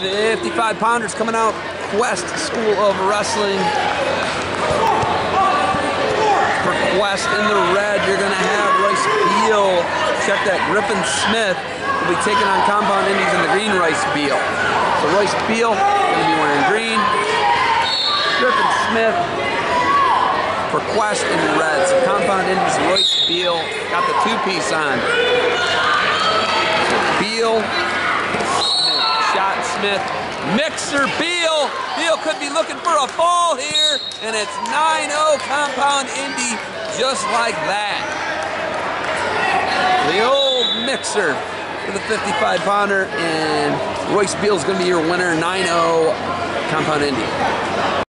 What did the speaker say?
55 pounders coming out. Quest School of Wrestling. For Quest in the red, you're going to have Royce Beal. Check that. Griffin Smith will be taking on Compound Indy's in the green Royce Beal. So Royce Beal going to be wearing green. Griffin Smith for Quest in the red. So Compound Indy's, Royce Beal got the two-piece on. Beal, Smith, shot Smith, Mixer Beal. Beal could be looking for a fall here, and it's 9-0 Compound Indy, just like that. The old Mixer for the 55 pounder, and Royce Beal is going to be your winner, 9-0 Compound Indy.